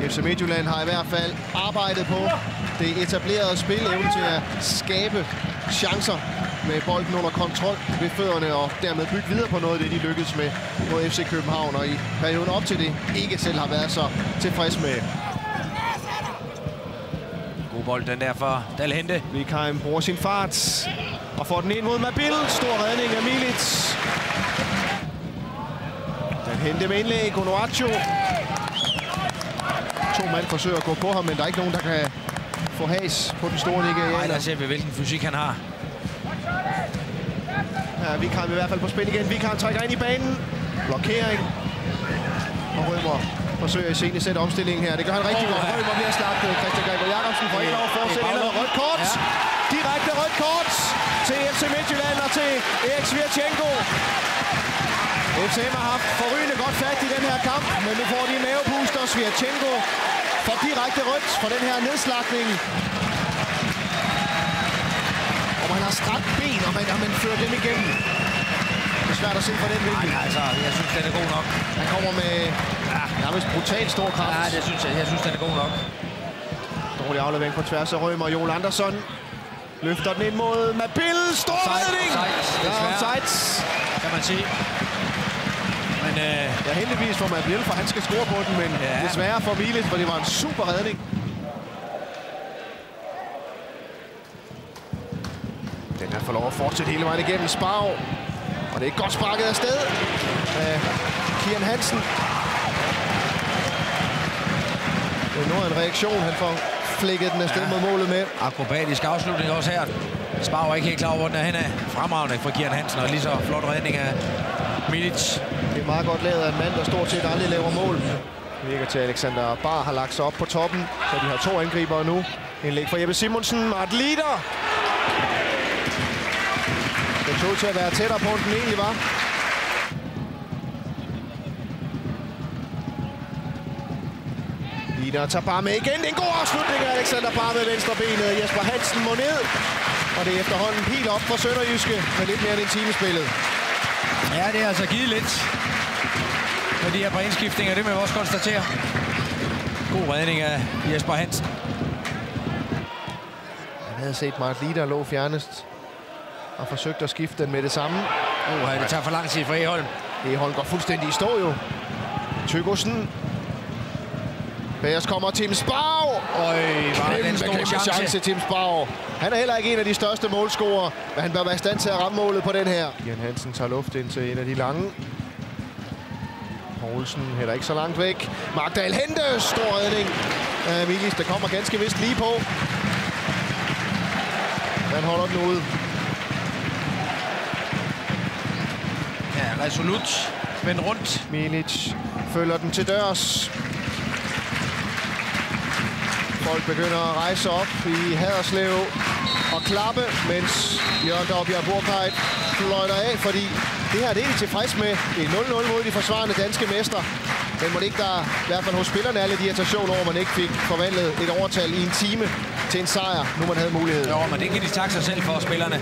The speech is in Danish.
FC Midtjylland har i hvert fald arbejdet på det etablerede spil, evnen til at skabe chancer med bolden under kontrol ved fødderne og dermed bygge videre på noget af det, de lykkedes med mod FC København. Og i perioden op til det ikke selv har været så tilfreds med. God bold den der for Dalhente. Vikheim bruger sin fart og får den ind mod Mabil. Stor redning af Milic. Den hente med indlæg. Onoacho. To mand forsøger at gå på ham, men der er ikke nogen, der kan få has på den store liga. Nej, der ser vi, hvilken fysik han har. Ja, Vikheim i hvert fald på spil igen. Vikheim trækker ind i banen. Blokering. Og Rømer forsøger i scene sætte omstillingen her. Det gør han rigtig godt. Rømer bliver slagtet. Christian Gregor Jacobsen får ikke lov at fortsætte. Ender med rødt kort. Ja. Direkte rødt kort til FC Midtjylland og til Erik Svirchenko. FCM har haft forrygende godt fat i den her kamp, men nu får de en mavepuster. Svirchenko får direkte rødt for den her nedslagning. Og man har strakt ben, og man har man ført dem igennem. Det er svært at se fra den vinkel. Nej, altså, jeg synes, den er god nok. Han kommer med ja, nærmest brutalt stor kraft. Nej, det synes jeg. Jeg synes, den er god nok. Dårlig aflevering på tværs af Rømer. Joel Andersson løfter den ind mod Mabil. Stor redning! offside, Ja, desværre. offside. Kan man sige. Men øh, Ja, heldigvis for Mabil, for han skal score på den, men Ja. desværre for Milet, for det var en super redning. Den her får lov at fortsætte hele vejen igennem Sparv. Og det er godt sparket afsted af Kian Hansen. Det er noget en reaktion, han får flækket den afsted Ja. mod målet med. akrobatisk afslutning også her. Spar var ikke helt klar over, hvor den er henne. Fremragende for Kian Hansen, og lige så flot redning af Milic. Det er meget godt lavet af en mand, der stort set aldrig laver mål. Det virker til, at Alexander Bar har lagt sig op på toppen, så de har to angribere nu. En læg fra Jeppe Simonsen. Mart Lider. Den så til at være tættere på, end den egentlig var. Lider tager bare med igen. Det er en god afslutning af Alexander Bar med venstre benet. Jesper Hansen må ned. Og det er efterhånden pil op for Sønderjyske med lidt mere end en time spillet. Ja, det er altså givet lidt med de her par indskiftninger. Det må vi også konstatere. God redning af Jesper Hansen. Han havde set Mart Lider lå fjernest og forsøgt at skifte den med det samme. Uh, det tager for lang tid for Eholm. Eholm går fuldstændig i stå jo. Tygosen. Bagers kommer Tim Sparv. Øj, var det en Kæmpe, stor kæmpe chance. chance, Tim Sparv. Han er heller ikke en af de største målscorer, men han bør være i stand til at ramme målet på den her. Jan Hansen tager luft ind til en af de lange. Poulsen hætter ikke så langt væk. Magdal Hente, stor redning af Milis, der kommer ganske vist lige på. Han holder den ude. Ja, resolut. Vend rundt. Milic følger den til dørs. Folk begynder at rejse op i Haderslev og klappe, mens Jørgen Dagbjerg Burkhardt fløjter af, fordi det her det er de tilfreds med. Det er 0-0 mod de forsvarende danske mester. Men må det ikke der, i hvert fald hos spillerne, er lidt irritation over, at man ikke fik forvandlet et overtal i en time til en sejr, nu man havde mulighed. Jo, men det kan de takke sig selv for, spillerne.